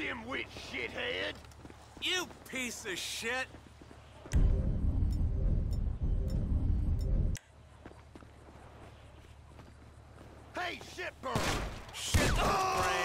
dimwit shithead! You piece of shit! Hey, shitbird! Shit, oh!